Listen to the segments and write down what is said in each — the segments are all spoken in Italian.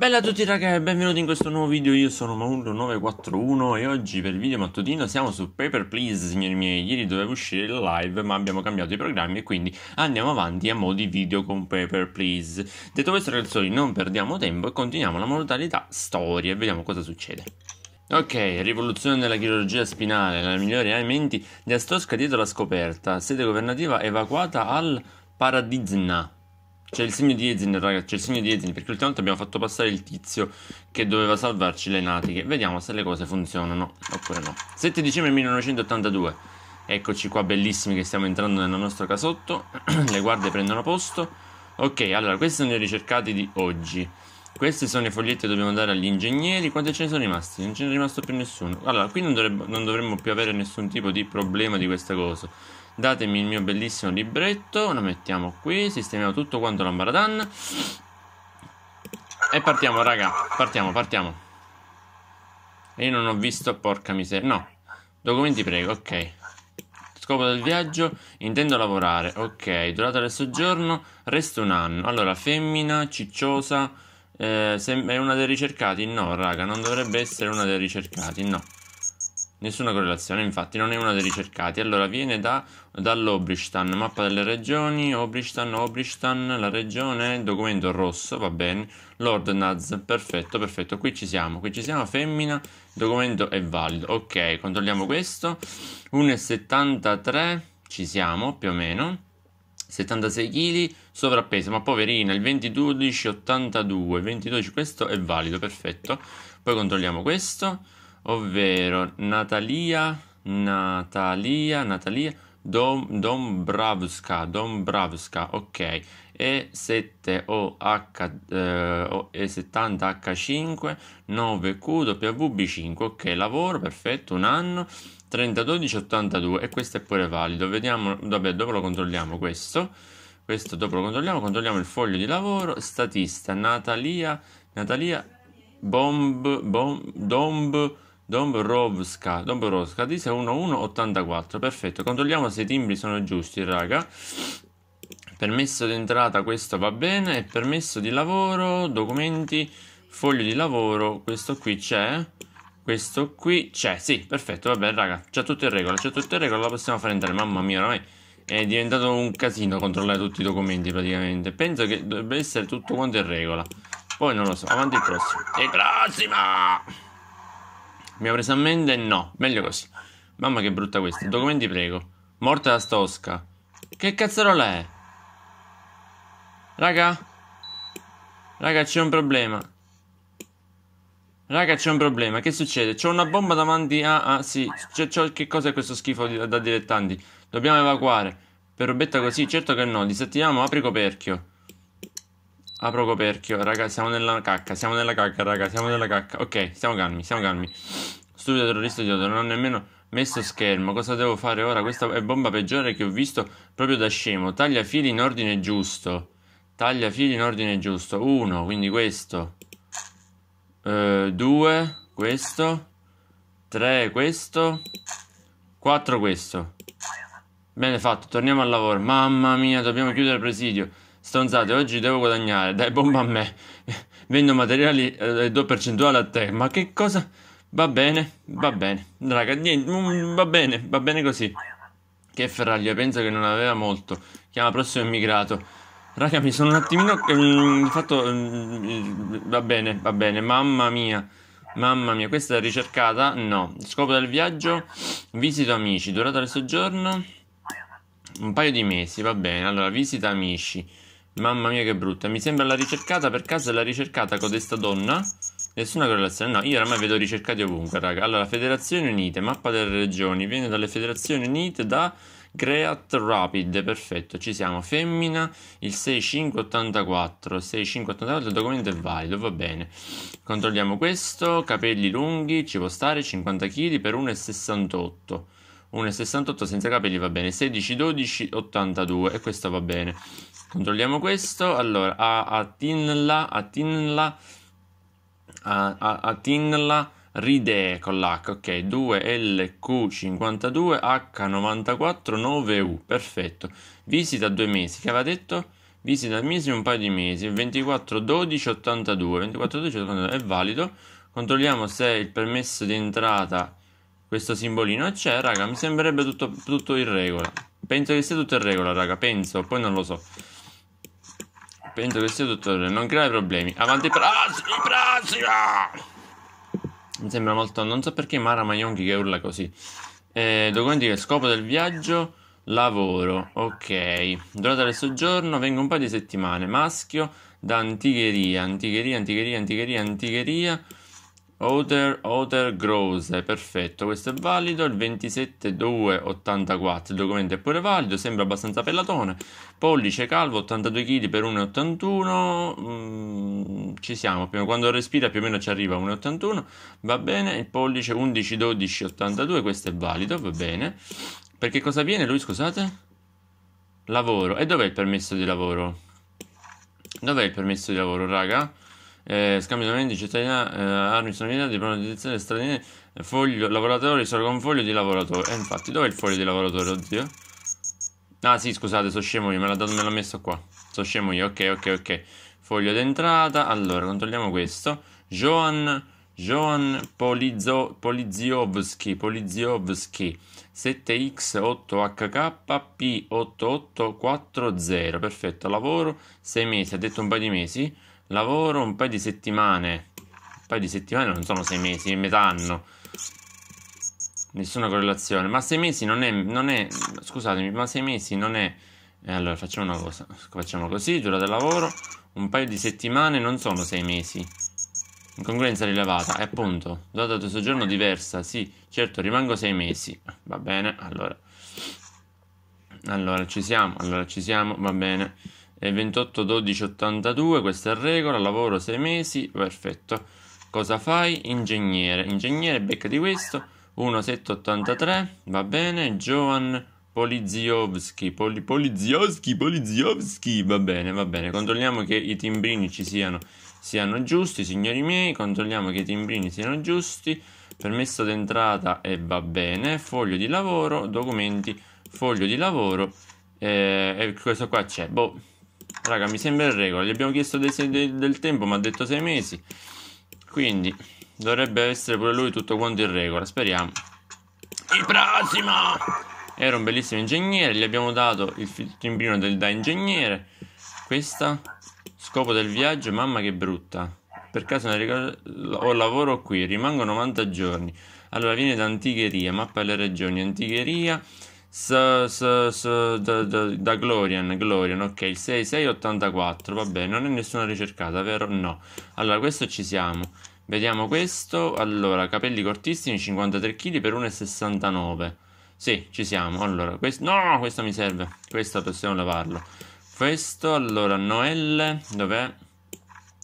Bella a tutti ragazzi e benvenuti in questo nuovo video, io sono Mauro941 e oggi per il video mattutino siamo su Paper Please signori miei, ieri doveva uscire il live ma abbiamo cambiato i programmi e quindi andiamo avanti a modi video con Paper Please. Detto questo ragazzi non perdiamo tempo e continuiamo la modalità storia e vediamo cosa succede. Ok, rivoluzione della chirurgia spinale, la migliore ai menti di Astosca dietro la scoperta, sede governativa evacuata al Paradizna. C'è il segno di Ezin, ragazzi, c'è il segno di Ezin, perché ultimamente abbiamo fatto passare il tizio che doveva salvarci le natiche. Vediamo se le cose funzionano, oppure no. 7 dicembre 1982. Eccoci qua, bellissimi che stiamo entrando nel nostro casotto. le guardie prendono posto. Ok, allora, questi sono i ricercati di oggi. Questi sono i foglietti che dobbiamo dare agli ingegneri. Quanti ce ne sono rimasti? Non ce ne è rimasto più nessuno. Allora, qui non, dovrebbe, non dovremmo più avere nessun tipo di problema di questa cosa. Datemi il mio bellissimo libretto, lo mettiamo qui, sistemiamo tutto quanto l'ambaradan. E partiamo, raga, partiamo, partiamo. E io non ho visto, porca miseria, no. Documenti prego, ok. Scopo del viaggio, intendo lavorare, ok. Durata del soggiorno, resto un anno. Allora, femmina, cicciosa, eh, è una dei ricercati? No, raga, non dovrebbe essere una dei ricercati, no. Nessuna correlazione, infatti non è una dei ricercati. Allora viene da, dall'Obristan, mappa delle regioni, Obristan, Obristan, la regione, documento rosso, va bene. Lord Naz, perfetto, perfetto. Qui ci siamo, qui ci siamo, femmina, documento è valido. Ok, controlliamo questo. 1,73, ci siamo più o meno. 76 kg, sovrappeso, ma poverina, il 2012 82, 2012, questo è valido, perfetto. Poi controlliamo questo ovvero Natalia, Natalia, Natalia Dom, Dombravska, Dombravska, ok, E7OH, eh, E70H5, 9QWB5, ok, lavoro, perfetto, un anno, 301282 e questo è pure valido, vediamo, vabbè, dopo lo controlliamo questo, questo dopo lo controlliamo, controlliamo il foglio di lavoro, statista, Natalia, Natalia, Bomb, Bomb, Domb, Dombrovska, Dombrovska, dice 1184, perfetto, controlliamo se i timbri sono giusti, raga. Permesso d'entrata, questo va bene, permesso di lavoro, documenti, foglio di lavoro, questo qui c'è, questo qui c'è, sì, perfetto, vabbè, raga, c'è tutto in regola, c'è tutto in regola, la possiamo fare entrare, mamma mia, ormai è diventato un casino controllare tutti i documenti praticamente, penso che dovrebbe essere tutto quanto in regola, poi non lo so, avanti il prossimo, e prossima! Abbiamo preso a mente? No, meglio così. Mamma che brutta questa. Documenti prego. Morte da Stosca. Che cazzarola è? Raga? Raga, c'è un problema. Raga, c'è un problema. Che succede? C'ho una bomba davanti a... Ah, sì. C'è. Che cos'è questo schifo di, da dilettanti? Dobbiamo evacuare. Per robetta così? Certo che no. Disattiviamo. Apri coperchio. Apro coperchio, raga, siamo nella cacca, siamo nella cacca, raga, siamo nella cacca. Ok, stiamo calmi, stiamo calmi. Stupido terrorista idiota, non ho nemmeno messo schermo. Cosa devo fare ora? Questa è bomba peggiore che ho visto proprio da scemo. Taglia fili in ordine giusto. Taglia fili in ordine giusto. Uno, quindi questo. Uh, due, questo. Tre, questo. Quattro, questo. Bene fatto, torniamo al lavoro. Mamma mia, dobbiamo chiudere il presidio. Stronzate, oggi devo guadagnare. Dai, bomba a me. Vendo materiali e eh, do percentuale a te. Ma che cosa... Va bene, va bene. Raga, niente, mm, va bene, va bene così. Che ferraglia, pensa che non aveva molto. Chiama prossimo immigrato. Raga, mi sono un attimino... Mm, fatto... Mm, va bene, va bene. Mamma mia. Mamma mia, questa è ricercata? No. Scopo del viaggio? Visito amici. Durata del soggiorno? Un paio di mesi, va bene. Allora, visita amici. Mamma mia che brutta. Mi sembra la ricercata, per caso è la ricercata codesta donna? Nessuna correlazione. No, io oramai vedo ricercati ovunque, raga. Allora, Federazioni Unite, mappa delle regioni. Viene dalle Federazioni Unite da Great Rapid. Perfetto, ci siamo. Femmina, il 6584. 6584, il documento è valido, va bene. Controlliamo questo. Capelli lunghi, ci può stare 50 kg per 1,68. 1,68 senza capelli va bene. 16, 12, 82. E questo va bene. Controlliamo questo. Allora, a, a Tinla, a a, a, a Tinla Ride con l'H, ok, 2LQ52H94 9U, perfetto. Visita due mesi, che aveva detto? Visita al mese un paio di mesi. 24 12 82. 24 12 82 è valido. Controlliamo se il permesso di entrata, questo simbolino c'è, raga. Mi sembrerebbe tutto, tutto in regola. Penso che sia tutto in regola, raga. Penso, poi non lo so. Penso che sia regola. Non creare problemi. Avanti, prossimi, prossima! Mi sembra molto. Non so perché Mara Maionchi che urla così. Eh, documenti che scopo del viaggio. Lavoro, ok. Durata del soggiorno, vengo un paio di settimane. Maschio da antigheria, antigheria, antigheria, antigheria, antigheria. Outer, outer Grose, perfetto, questo è valido, il 27,284, il documento è pure valido, sembra abbastanza pellatone, pollice calvo, 82 kg per 1,81, mm, ci siamo, quando respira più o meno ci arriva a 1,81, va bene, il pollice 11,1282, questo è valido, va bene, perché cosa viene lui, scusate? Lavoro, e dov'è il permesso di lavoro? Dov'è il permesso di lavoro, raga? Eh, scambio di documenti, cittadinanza, eh, armi, sonorità, diploma di edizione straordinaria, foglio, lavoratori, solo con foglio di lavoratore. E eh, infatti, dov'è il foglio di lavoratore, oddio? Ah sì, scusate, sono scemo io, me l'ha, messo qua. Sono scemo io, ok, ok, ok. Foglio d'entrata, allora, controlliamo questo. Joan, Joan Polizio, Poliziovski, Poliziovski, 7X8HK P8840, perfetto, lavoro, 6 mesi, ha detto un paio di mesi. Lavoro un paio di settimane. Un paio di settimane non sono sei mesi, è metà anno. Nessuna correlazione. Ma sei mesi non è, non è. Scusatemi, ma sei mesi non è. E allora facciamo una cosa. Facciamo così: durata del lavoro. Un paio di settimane non sono sei mesi. Incongruenza rilevata. E appunto, data del soggiorno diversa. Sì, certo, rimango sei mesi. Va bene, allora. Allora ci siamo, allora ci siamo, va bene. 28 12 82 questa è regola lavoro 6 mesi perfetto. Cosa fai? Ingegnere. Ingegnere becca di questo. 1783 va bene. Joan Poliziowski Poli, Poliziowski Poliziowski va bene va bene. Controlliamo che i timbrini ci siano siano giusti signori miei. Controlliamo che i timbrini siano giusti. Permesso d'entrata e va bene. Foglio di lavoro documenti foglio di lavoro. Eh, e questo qua c'è. Boh Raga, mi sembra in regola. Gli abbiamo chiesto dei, dei, del tempo, ma ha detto sei mesi. Quindi dovrebbe essere pure lui tutto quanto in regola. Speriamo. Il prossimo! Era un bellissimo ingegnere. Gli abbiamo dato il timbrino del da ingegnere. Questa. Scopo del viaggio. Mamma che brutta. Per caso ho lavoro qui. Rimango 90 giorni. Allora viene da Antigheria. Mappa delle regioni. Antigheria. S, s, s, da, da, da Glorian, Glorian, ok, 6684, va bene, non è nessuna ricercata, vero? No. Allora, questo ci siamo. Vediamo questo. Allora, capelli cortissimi, 53 kg per 1,69. Sì, ci siamo. Allora, questo... No, questo mi serve. Questo possiamo levarlo. Questo, allora, Noelle, dov'è?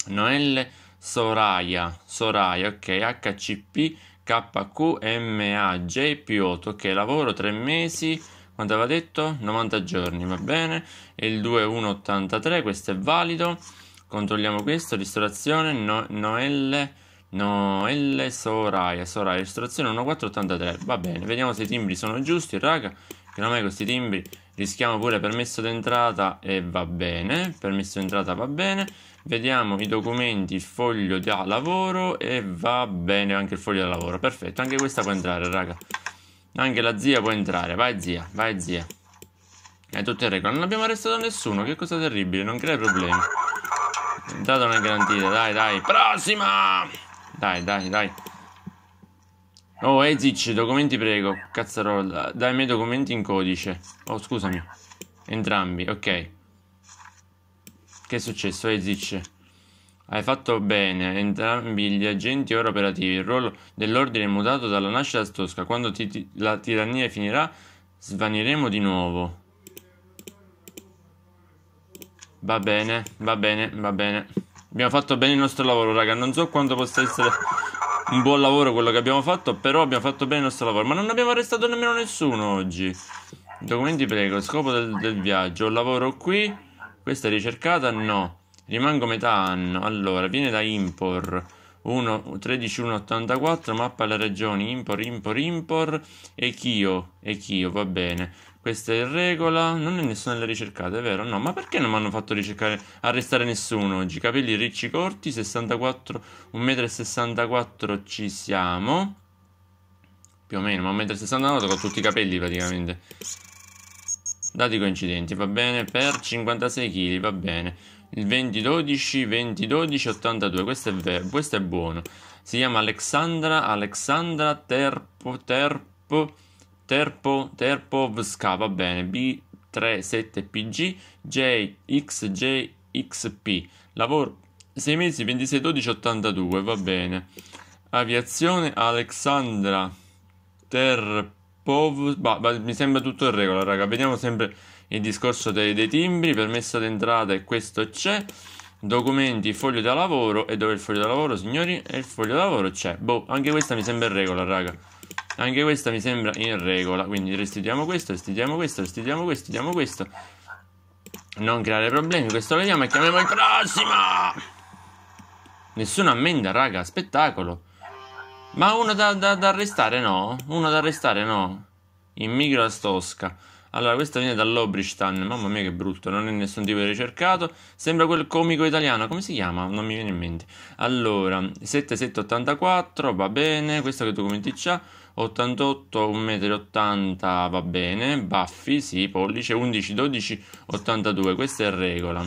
Noelle Soraya, Soraya, ok, HCP KQMAJ 8 ok lavoro 3 mesi quanto aveva detto? 90 giorni va bene? E il 2183 questo è valido. Controlliamo questo ristorazione no, Noelle Noelle Soraya Soraya ristorazione 1483 va bene vediamo se i timbri sono giusti raga che ormai questi timbri rischiamo pure permesso d'entrata e va bene permesso d'entrata va bene Vediamo i documenti, il foglio da lavoro e va bene anche il foglio da lavoro. Perfetto, anche questa può entrare, raga. Anche la zia può entrare. Vai zia, vai zia. È tutto in regola. Non abbiamo arrestato nessuno, che cosa terribile, non crea problemi. Non è garantita, dai, dai. Prossima! Dai, dai, dai. Oh, Ezic, documenti prego. Cazzarola, dai i miei documenti in codice. Oh, scusami. Entrambi, ok. Che è successo, Ezic? Hai fatto bene, entrambi gli agenti ora operativi. Il ruolo dell'ordine è mutato dalla nascita Tosca. Quando ti, ti, la tirannia finirà, svaniremo di nuovo. Va bene, va bene, va bene. Abbiamo fatto bene il nostro lavoro, raga. Non so quanto possa essere un buon lavoro quello che abbiamo fatto, però abbiamo fatto bene il nostro lavoro. Ma non abbiamo arrestato nemmeno nessuno oggi. Documenti prego, scopo del, del viaggio. Lavoro qui. Questa è ricercata? No. Rimango metà anno. Allora, viene da Impor 1, 13184, mappa alle regioni Impor, Impor, Impor e Chio. E Chio, va bene. Questa è regola. Non è nessuna delle ricercate, vero? No, ma perché non mi hanno fatto ricercare, arrestare nessuno oggi? Capelli ricci corti, 64, 1,64 m ci siamo. Più o meno, ma 1,69 m con tutti i capelli praticamente. Dati coincidenti, va bene, per 56 kg, va bene. Il 2012, 2012, 82, questo è vero, questo è buono. Si chiama Alexandra, Alexandra Terpo, Terpo Terpo, Terpovska, va bene, B37PG, JXJXP, lavoro 6 mesi 26 12 82, va bene. Aviazione Alexandra Terpov, bah, bah, mi sembra tutto in regola, raga. Vediamo sempre il discorso dei, dei timbri, permesso d'entrata e questo c'è. Documenti, foglio da lavoro. E dove è il foglio da lavoro, signori? E il foglio da lavoro c'è. Boh, anche questa mi sembra in regola, raga. Anche questa mi sembra in regola. Quindi restituiamo questo, restituiamo questo, restituiamo questo, diamo questo. Non creare problemi. Questo lo vediamo e chiamiamo il prossimo. Nessuna ammenda, raga. Spettacolo. Ma uno da, da, da arrestare, no? Uno da arrestare, no? In micro Stosca. Allora, questa viene dall'Obristan. Mamma mia, che brutto. Non è nessun tipo di ricercato. Sembra quel comico italiano. Come si chiama? Non mi viene in mente. Allora, 7784, va bene. Questo che documenti c'ha? 88, 1,80 m, va bene. Baffi, sì, pollice. 11, 12, 82. Questa è regola.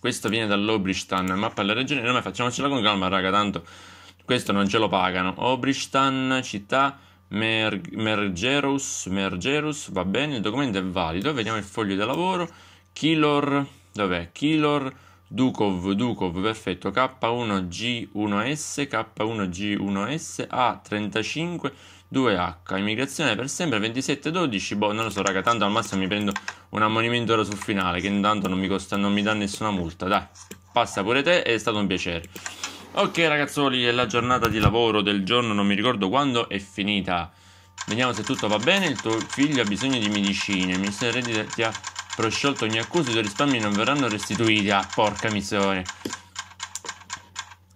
Questo viene dall'Obristan. Mappa alla regione. Noi facciamocela con calma, raga. Tanto questo non ce lo pagano. Obristan, città. Mer- Mergerus, Mergerus, va bene, il documento è valido, vediamo il foglio di lavoro, Kilor, dov'è? Kilor, Dukov, Dukov, perfetto, K1G1S, K1G1S, A35, 2H, immigrazione per sempre, 2712, boh, non lo so raga, tanto al massimo mi prendo un ammonimento ora sul finale, che intanto non mi costa, non mi dà nessuna multa, dai, passa pure te, è stato un piacere. Ok ragazzoli, è la giornata di lavoro del giorno, non mi ricordo quando è finita. Vediamo se tutto va bene, il tuo figlio ha bisogno di medicine, del Reddito ti ha prosciolto ogni accusa, i tuoi risparmi non verranno restituiti. Ah, porca miseria.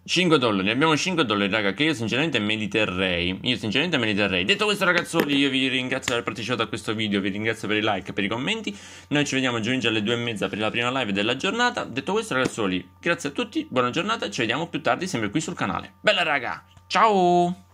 5 dollari, abbiamo 5 dollari raga che io sinceramente me li terrei Io sinceramente me li terrei Detto questo ragazzoli io vi ringrazio per aver partecipato a questo video Vi ringrazio per i like per i commenti. Noi ci vediamo giovedì alle 2 e mezza per la prima live della giornata. Detto questo ragazzoli grazie a tutti, buona giornata Ci vediamo più tardi sempre qui sul canale. Bella raga, ciao